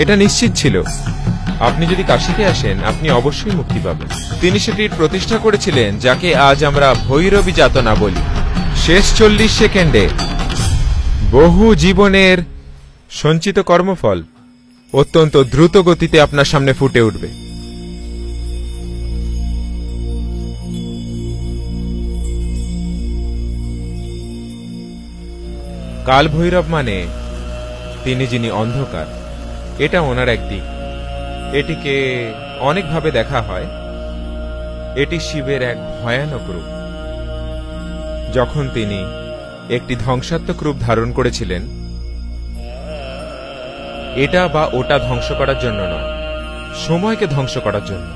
এটা নিশ্চিত ছিল। আপনি যদি কাশিতে আসেন, আপনি অবশ্যই মুক্তি পাবেন। তিনি সেটির প্রতিষ্ঠা করেছিলেন, যাকে আজ আমরা ভৈরবী যাতনা বলি। শেষ চল্লিশ সেকেন্ডে বহু জীবনের সঞ্চিত কর্মফল অত্যন্ত দ্রুত গতিতে আপনার সামনে ফুটে উঠবে। কাল ভৈরব মানে তিনি যিনি অন্ধকার। এটা ওনার এক দিক। এটিকে অনেকভাবে দেখা হয়। এটি শিবের এক ভয়ানক রূপ। যখন তিনি একটি ধ্বংসাত্মক রূপ ধারণ করেছিলেন, এটা বা ওটা ধ্বংস করার জন্য নয়, সময়কে ধ্বংস করার জন্য।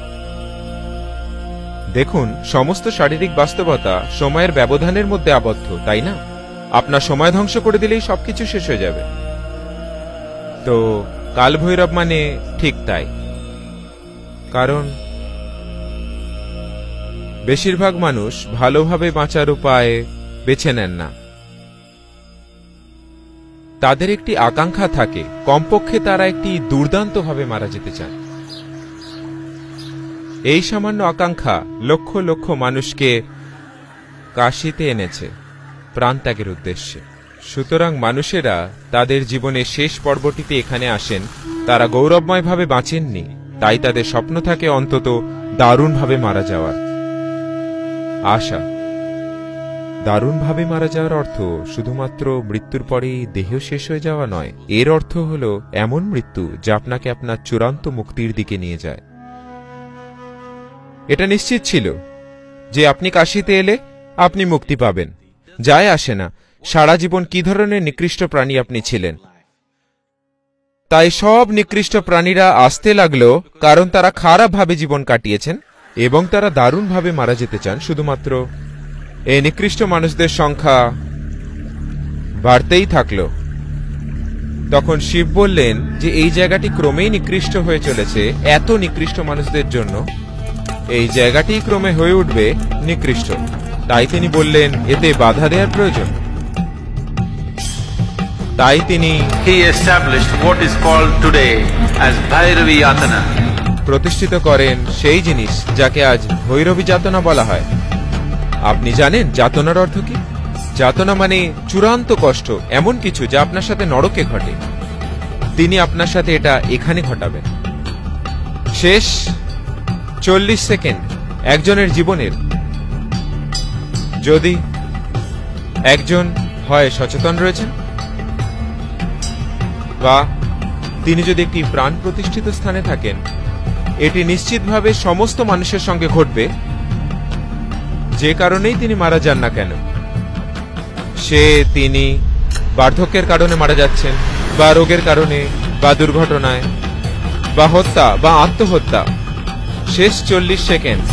দেখুন, সমস্ত শারীরিক বাস্তবতা সময়ের ব্যবধানের মধ্যে আবদ্ধ, তাই না? আপনার সময় ধ্বংস করে দিলেই সবকিছু শেষ হয়ে যাবে। তো কালভৈরব মানে ঠিক তাই। কারণ বেশিরভাগ মানুষ ভালোভাবে বাঁচার উপায় বেছে নেন না। তাদের একটি আকাঙ্ক্ষা থাকে, কমপক্ষে তারা একটি দুর্দান্তভাবে মারা যেতে চান। এই সামান্য আকাঙ্ক্ষা লক্ষ লক্ষ মানুষকে কাশিতে এনেছে, প্রাণত্যাগের উদ্দেশ্যে। সুতরাং মানুষেরা তাদের জীবনের শেষ পর্বটিতে এখানে আসেন। তারা গৌরবময়ভাবে বাঁচেননি। তাই তাদের স্বপ্ন থাকে অন্তত দারুণভাবে মারা যাওয়ার। আশা। দারুণভাবে মারা যাওয়ার অর্থ শুধুমাত্র মৃত্যুর পরেই দেহ শেষ হয়ে যাওয়া নয়, এর অর্থ হল এমন মৃত্যু যা আপনাকে আপনার চূড়ান্ত মুক্তির দিকে নিয়ে যায়। এটা নিশ্চিত ছিল যে আপনি কাশিতে এলে আপনি মুক্তি পাবেন। যায় আসে না। সারা জীবন কি ধরনের নিকৃষ্ট প্রাণী আপনি ছিলেন? তাই সব নিকৃষ্ট প্রাণীরা আসতে লাগল কারণ তারা খারাপভাবে জীবন কাটিয়েছেন এবং তারা দারুণভাবে মারা যেতে চান। শুধুমাত্র এই নিকৃষ্ট মানুষদের সংখ্যা বাড়তেই থাকল। তখন শিব বললেন যে, এই জায়গাটি ক্রমেই নিকৃষ্ট হয়ে চলেছে। এত নিকৃষ্ট মানুষদের জন্য এই জায়গাটি ক্রমে হয়ে উঠবে নিকৃষ্ট। তাই তিনি বললেন, এতে বাধা দেওয়ার প্রয়োজন? Bhairavi Yatana. প্রতিষ্ঠিত করেন সেই জিনিস যাকে আজ ভৈরবী যাতনা বলা হয়। আপনি জানেন যাতনার অর্থ কি? যাতনা মানে চূড়ান্ত কষ্ট এমন কিছু যা আপনার সাথে নরকে ঘটে। তিনি আপনার সাথে এটা এখানে ঘটাবেন। শেষ চল্লিশ সেকেন্ড একজনের জীবনের। যদি একজন হয় সচেতন রয়েছেন বা তিনি যদি একটি প্রাণ প্রতিষ্ঠিত স্থানে থাকেন, এটি নিশ্চিতভাবে সমস্ত মানুষের সঙ্গে ঘটবে। যে কারণেই তিনি মারা যান না কেন। সে, তিনি বার্ধক্যের কারণে মারা যাচ্ছেন, বা রোগের কারণে, বা দুর্ঘটনায়, বা হত্যা, বা আত্মহত্যা। শেষ চল্লিশ সেকেন্ড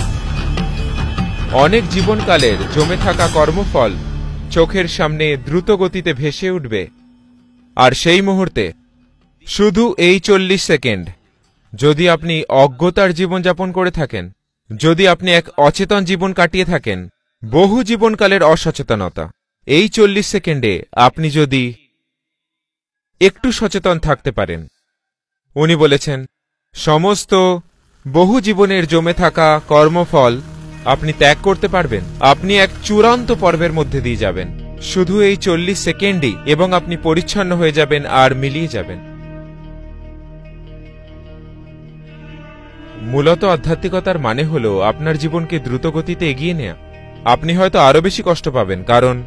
অনেক জীবনকালের জমে থাকা কর্মফল চোখের সামনে দ্রুত গতিতে ভেসে উঠবে। আর সেই মুহূর্তে শুধু এই চল্লিশ সেকেন্ড। যদি আপনি অজ্ঞতার জীবনযাপন করে থাকেন, যদি আপনি এক অচেতন জীবন কাটিয়ে থাকেন, বহু জীবনকালের অসচেতনতা। এই চল্লিশ সেকেন্ডে আপনি যদি একটু সচেতন থাকতে পারেন। উনি বলেছেন, সমস্ত বহু জীবনের জমে থাকা কর্মফল আপনি ত্যাগ করতে পারবেন। আপনি এক চূড়ান্ত পর্বের মধ্যে দিয়ে যাবেন। শুধু এই চল্লিশ সেকেন্ডই এবং আপনি পরিচ্ছন্ন হয়ে যাবেন আর মিলিয়ে যাবেন। মূলত আধ্যাত্মিকতার মানে হল আপনার জীবনকে দ্রুত গতিতে এগিয়ে নেয়া। আপনি হয়তো আরও বেশি কষ্ট পাবেন, কারণ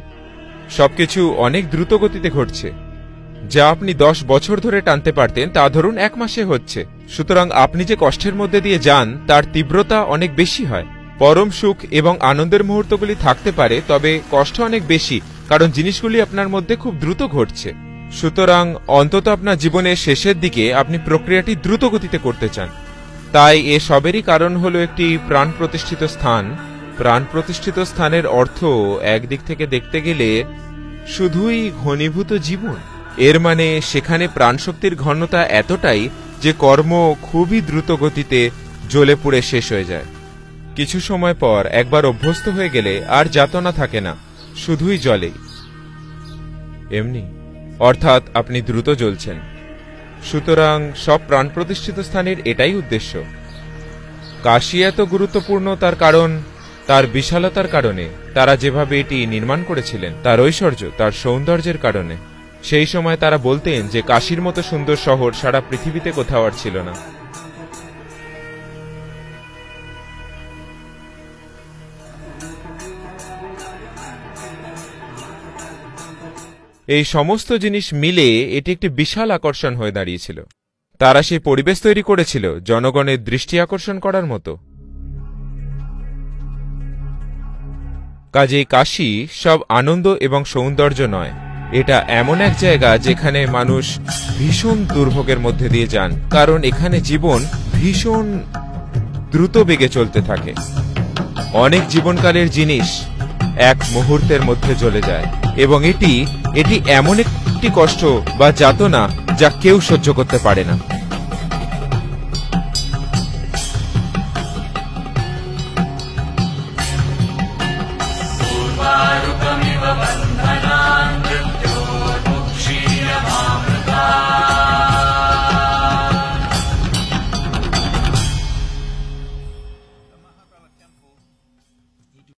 সবকিছু অনেক দ্রুত গতিতে ঘটছে। যা আপনি দশ বছর ধরে টানতে পারতেন, তা ধরুন এক মাসে হচ্ছে। সুতরাং আপনি যে কষ্টের মধ্যে দিয়ে যান, তার তীব্রতা অনেক বেশি হয়। পরম সুখ এবং আনন্দের মুহূর্তগুলি থাকতে পারে, তবে কষ্ট অনেক বেশি, কারণ জিনিসগুলি আপনার মধ্যে খুব দ্রুত ঘটছে। সুতরাং অন্তত আপনার জীবনের শেষের দিকে আপনি প্রক্রিয়াটি দ্রুত গতিতে করতে চান। তাই এ সবেরই কারণ হলো একটি প্রাণ প্রতিষ্ঠিত স্থান। প্রাণ প্রতিষ্ঠিত স্থানের অর্থ একদিক থেকে দেখতে গেলে শুধুই ঘনীভূত জীবন। এর মানে সেখানে প্রাণশক্তির ঘনতা এতটাই যে কর্ম খুবই দ্রুত গতিতে জ্বলে পুড়ে শেষ হয়ে যায়। কিছু সময় পর একবার অভ্যস্ত হয়ে গেলে আর যাতনা থাকে না, শুধুই জলেই। এমনি, অর্থাৎ আপনি দ্রুত জ্বলছেন। সুতরাং সব প্রাণ প্রতিষ্ঠিত স্থানের এটাই উদ্দেশ্য। কাশি এত গুরুত্বপূর্ণ তার কারণ, তার বিশালতার কারণে, তারা যেভাবে এটি নির্মাণ করেছিলেন, তার ঐশ্বর্য, তার সৌন্দর্যের কারণে। সেই সময় তারা বলতেন যে কাশির মতো সুন্দর শহর সারা পৃথিবীতে কোথাও আর ছিল না। এই সমস্ত জিনিস মিলে এটি একটি বিশাল আকর্ষণ হয়ে দাঁড়িয়েছিল। তারা সেই পরিবেশ তৈরি করেছিল, জনগণের দৃষ্টি আকর্ষণ করার মতো। কাজেই কাশি সব আনন্দ এবং সৌন্দর্য নয়। এটা এমন এক জায়গা যেখানে মানুষ ভীষণ দুর্ভোগের মধ্যে দিয়ে যান, কারণ এখানে জীবন ভীষণ দ্রুত বেগে চলতে থাকে। অনেক জীবনকালের জিনিস এক মুহূর্তের মধ্যে জ্বলে যায়। এবং এটি এটি এমন একটি কষ্ট বা যাতনা যা কেউ সহ্য করতে পারে না।